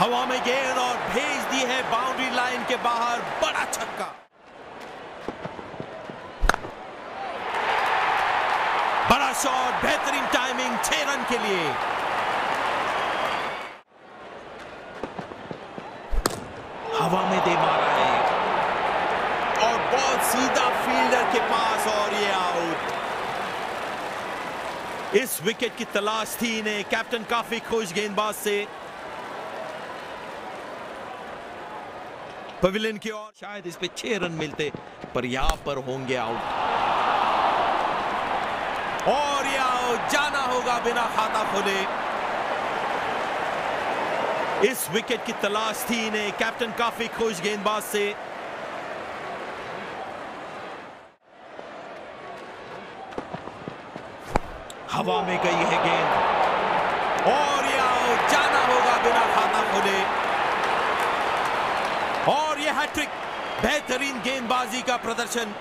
हवा में गेंद और भेज दी है बाउंड्री लाइन के बाहर, बड़ा छक्का। बड़ा शॉट, बेहतरीन टाइमिंग छह रन के लिए। हवा में दे मारा है। और बहुत सीधा फील्डर के पास और ये आउट इस विकेट की तलाश थी इन्हें। कैप्टन काफ़ी खुश गेंदबाज से। पवेलियन की ओर। शायद इस पे छह रन मिलते, पर यहाँ पर होंगे आउट और ये आउट जाना होगा बिना खाता खोले। इस विकेट की तलाश थी इन्हें। कैप्टन काफ़ी खुश गेंदबाज से। हवा में गई है गेंद। और ये आउट जाना होगा बिना खाता खोले ये हैट्रिक बेहतरीन गेंदबाजी का प्रदर्शन।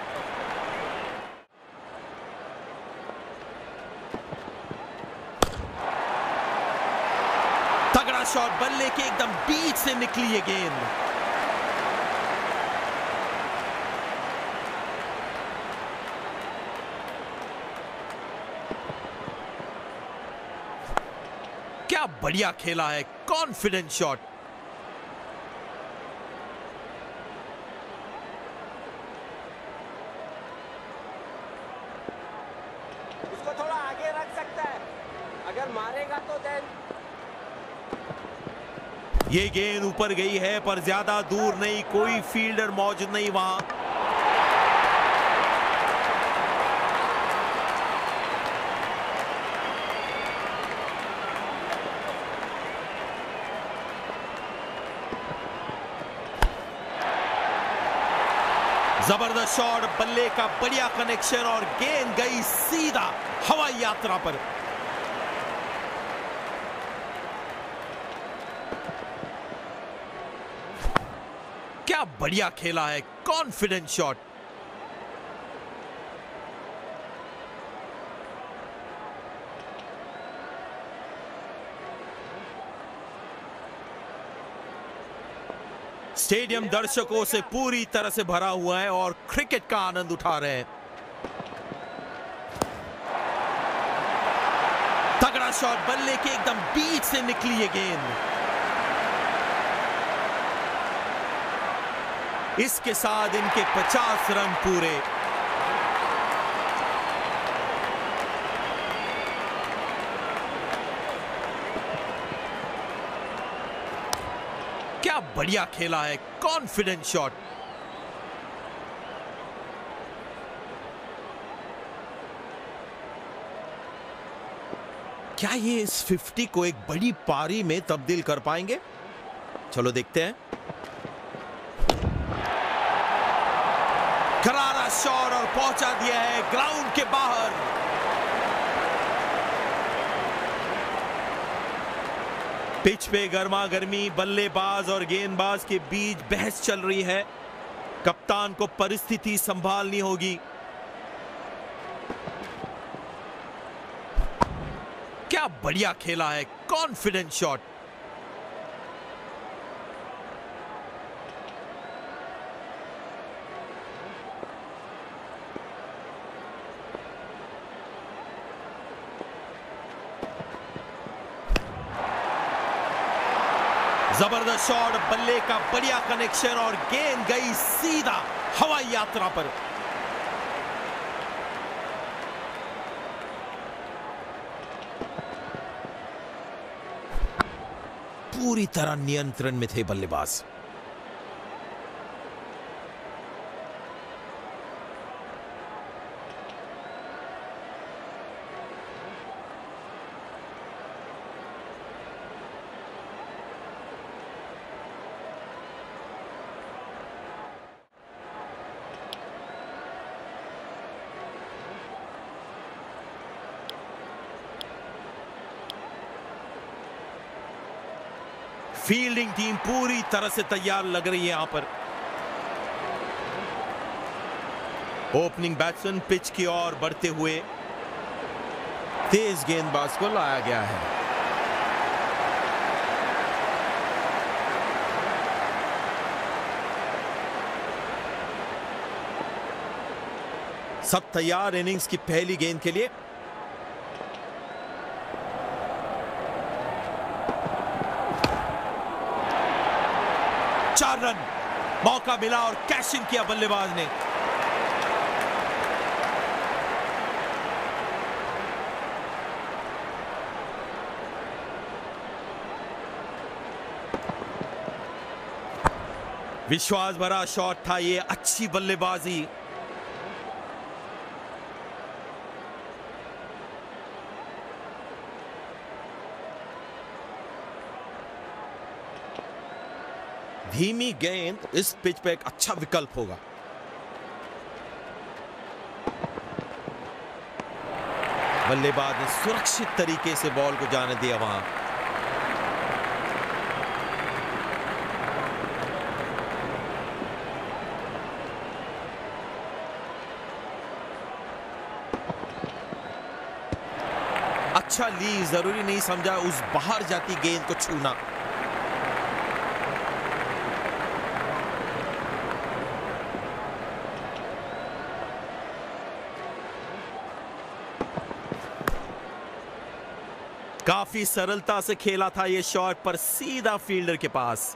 तगड़ा शॉट बल्ले के एकदम बीच से निकली ये गेंद। क्या बढ़िया खेला है कॉन्फिडेंट शॉट ये गेंद ऊपर गई है, पर ज़्यादा दूर नहीं, कोई फील्डर मौजूद नहीं वहाँ। ज़बरदस्त शॉट बल्ले का बढ़िया कनेक्शन और गेंद गई सीधा हवाई यात्रा पर। क्या बढ़िया खेला है कॉन्फिडेंट शॉट स्टेडियम दर्शकों से पूरी तरह से भरा हुआ है और क्रिकेट का आनंद उठा रहे हैं। तगड़ा शॉट बल्ले के एकदम बीच से निकली ये गेंद। इसके साथ इनके 50 रन पूरे। क्या बढ़िया खेला है कॉन्फिडेंट शॉट क्या ये इस 50 को एक बड़ी पारी में तब्दील कर पाएँगे? चलो देखते हैं। शॉट और पहुँचा दिया है ग्राउंड के बाहर। पिच पे गर्मा गर्मी बल्लेबाज और गेंदबाज के बीच बहस चल रही है। कप्तान को परिस्थिति संभालनी होगी। क्या बढ़िया खेला है कॉन्फिडेंट शॉट ज़बरदस्त शॉट बल्ले का बढ़िया कनेक्शन और गेंद गई सीधा हवाई यात्रा पर। पूरी तरह नियंत्रण में थे बल्लेबाज। फील्डिंग टीम पूरी तरह से तैयार लग रही है यहाँ पर। ओपनिंग बैट्समैन पिच की ओर बढ़ते हुए तेज गेंदबाज को लाया गया है। सब तैयार इनिंग्स की पहली गेंद के लिए चार रन। मौका मिला और कैश इन किया बल्लेबाज ने। विश्वास भरा शॉट था ये, अच्छी बल्लेबाजी। धीमी गेंद, इस पिच पे एक अच्छा विकल्प होगा। बल्लेबाज ने सुरक्षित तरीके से बॉल को जाने दिया वहाँ। अच्छा ली ज़रूरी नहीं समझा उस बाहर जाती गेंद को छूना। काफ़ी सरलता से खेला था यह शॉट, पर सीधा फील्डर के पास।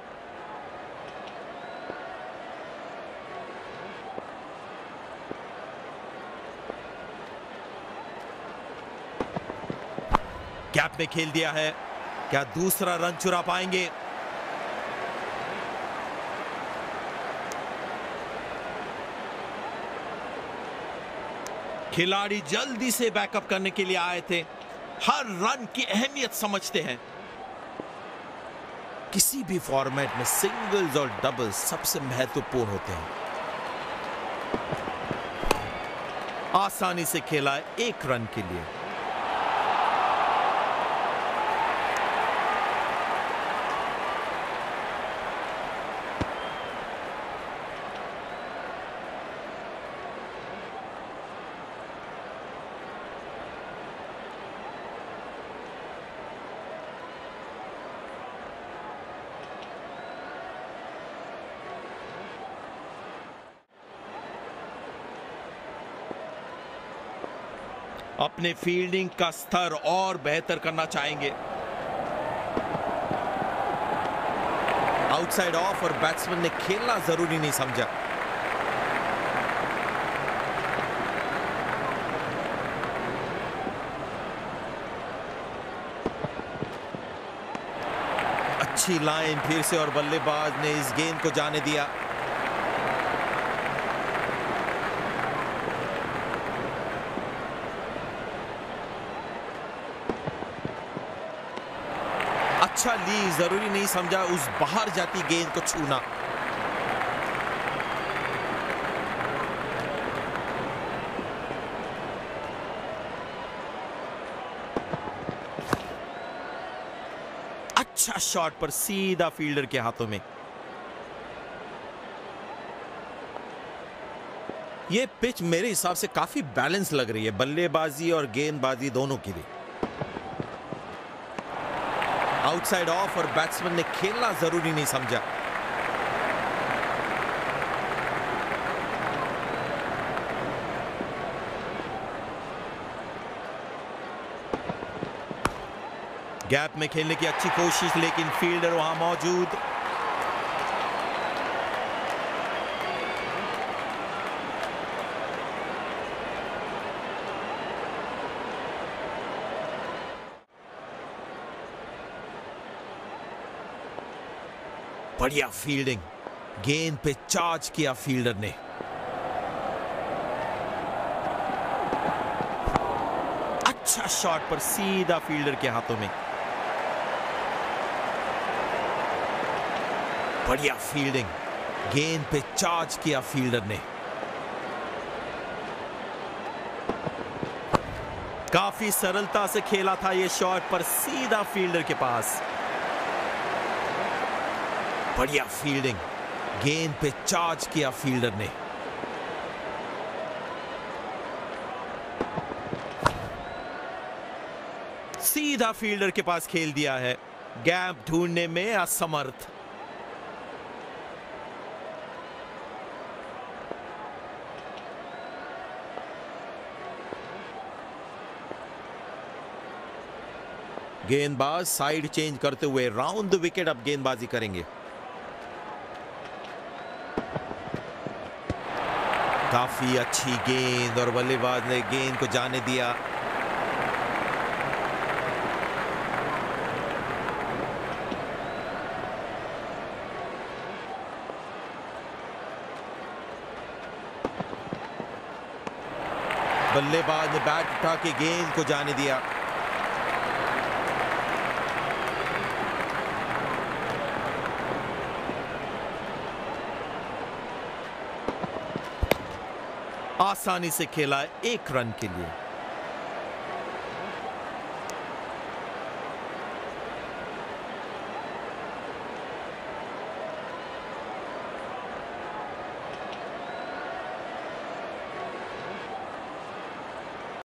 गैप में खेल दिया है। क्या दूसरा रन चुरा पाएँगे? खिलाड़ी जल्दी से बैकअप करने के लिए आए थे। हर रन की अहमियत समझते हैं। किसी भी फॉर्मेट में सिंगल्स और डबल्स सबसे महत्वपूर्ण होते हैं। आसानी से खेला एक रन के लिए। अपने फील्डिंग का स्तर और बेहतर करना चाहेंगे। आउटसाइड ऑफ़ और बैट्समैन ने खेलना ज़रूरी नहीं समझा। अच्छी लाइन फिर से और बल्लेबाज ने इस गेंद को जाने दिया। अच्छा ली ज़रूरी नहीं समझा, उस बाहर जाती गेंद को छूना। अच्छा शॉट पर सीधा फील्डर के हाथों में। ये पिच मेरे हिसाब से काफ़ी बैलेंस लग रही है, बल्लेबाजी और गेंदबाजी दोनों के लिए। आउटसाइड ऑफ़ और बैट्समैन ने खेलना ज़रूरी नहीं समझा। गैप में खेलने की अच्छी कोशिश, लेकिन फील्डर वहाँ मौजूद। बढ़िया फील्डिंग गेंद पे चार्ज किया फील्डर ने। अच्छा शॉट पर सीधा फील्डर के हाथों में। बढ़िया फील्डिंग गेंद पे चार्ज किया फील्डर ने। काफ़ी सरलता से खेला था यह शॉट पर सीधा फील्डर के पास। बढ़िया फील्डिंग गेंद पे चार्ज किया फील्डर ने। सीधा फील्डर के पास खेल दिया है। गैप ढूँढने में असमर्थ। गेंदबाज साइड चेंज करते हुए राउंड द विकेट अब गेंदबाजी करेंगे। काफ़ी अच्छी गेंद और बल्लेबाज ने गेंद को जाने दिया। बल्लेबाज ने बैट उठा के गेंद को जाने दिया। आसानी से खेला एक रन के लिए।